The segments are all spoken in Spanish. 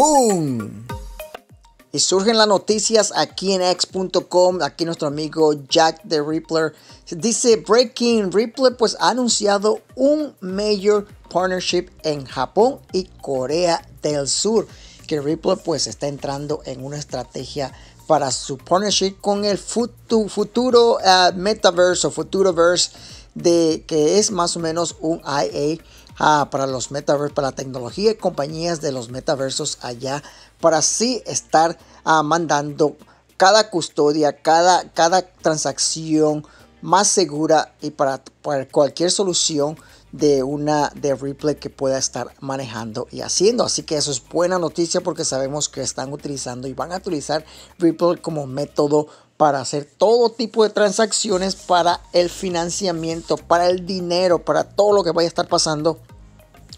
¡Boom! Y surgen las noticias aquí en x.com, aquí nuestro amigo Jack the Rippler dice Breaking Rippler pues ha anunciado un major partnership en Japón y Corea del Sur, que Rippler pues está entrando en una estrategia para su partnership con el futuro, futuro uh, metaverse o futuroverse de que es más o menos un IA uh, para los metaverse, para la tecnología y compañías de los metaversos allá para así estar ah, mandando cada custodia, cada, cada transacción más segura y para, cualquier solución de una de replay que pueda estar manejando y haciendo. Así que eso es buena noticia porque sabemos que están utilizando y van a utilizar Ripple como método para hacer todo tipo de transacciones para el financiamiento, para el dinero, para todo lo que vaya a estar pasando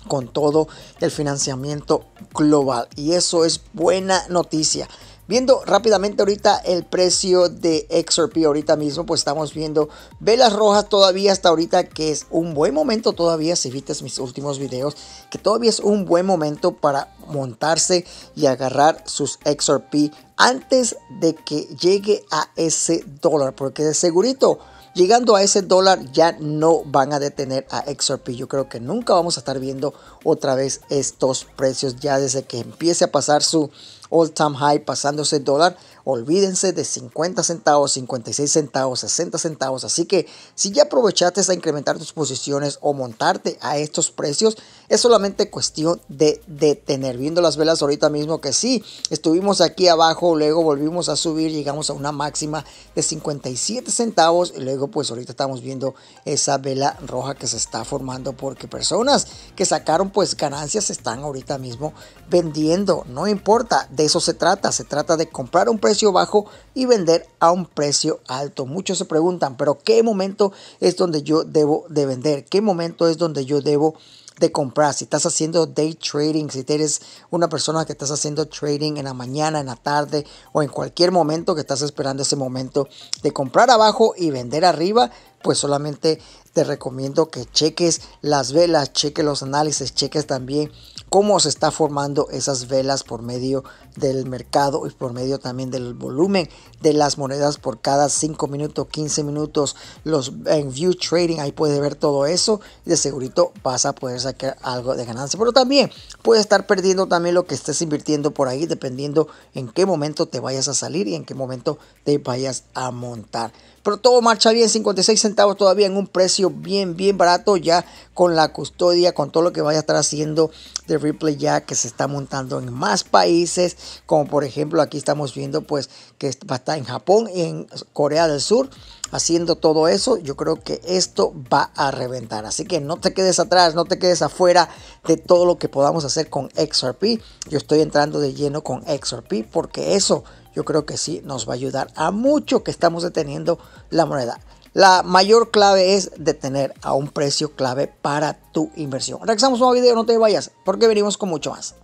con todo el financiamiento global. Y eso es buena noticia. Viendo rápidamente ahorita el precio de XRP ahorita mismo, pues estamos viendo velas rojas todavía hasta ahorita, que es un buen momento todavía, si viste mis últimos videos, que todavía es un buen momento para montarse y agarrar sus XRP antes de que llegue a ese dólar, porque de segurito Llegando a ese dólar ya no van a detener a XRP. Yo creo que nunca vamos a estar viendo otra vez estos precios ya desde que empiece a pasar su all time high pasándose el dólar olvídense de 50 centavos, 56 centavos, 60 centavos. Así que si ya aprovechaste a incrementar tus posiciones o montarte a estos precios, es solamente cuestión de detener. Viendo las velas ahorita mismo que sí, estuvimos aquí abajo, luego volvimos a subir, llegamos a una máxima de 57 centavos y luego pues ahorita estamos viendo esa vela roja que se está formando porque personas que sacaron pues ganancias están ahorita mismo vendiendo. No importa, eso se trata. Se trata de comprar un precio precio bajo y vender a un precio alto. Muchos se preguntan, pero ¿qué momento es donde yo debo de vender? ¿Qué momento es donde yo debo de comprar? Si estás haciendo day trading, si eres una persona que estás haciendo trading en la mañana, en la tarde o en cualquier momento que estás esperando ese momento de comprar abajo y vender arriba, pues solamente te recomiendo que cheques las velas, cheques los análisis, cheques también cómo se está formando esas velas por medio del mercado y por medio también del volumen de las monedas por cada 5 minutos, 15 minutos. Los en View Trading, ahí puedes ver todo eso y de segurito vas a poder sacar algo de ganancia. Pero también puedes estar perdiendo también lo que estés invirtiendo por ahí dependiendo en qué momento te vayas a salir y en qué momento te vayas a montar. Pero todo marcha bien, 56 centavos todavía en un precio bien, bien barato ya con la custodia, con todo lo que vaya a estar haciendo de Ripley ya que se está montando en más países, como por ejemplo aquí estamos viendo pues que va a estar en Japón y en Corea del Sur haciendo todo eso, yo creo que esto va a reventar. Así que no te quedes atrás, no te quedes afuera de todo lo que podamos hacer con XRP. Yo estoy entrando de lleno con XRP porque eso yo creo que sí nos va a ayudar a mucho que estamos deteniendo la moneda. La mayor clave es detener a un precio clave para tu inversión. Regresamos un video, no te vayas porque venimos con mucho más.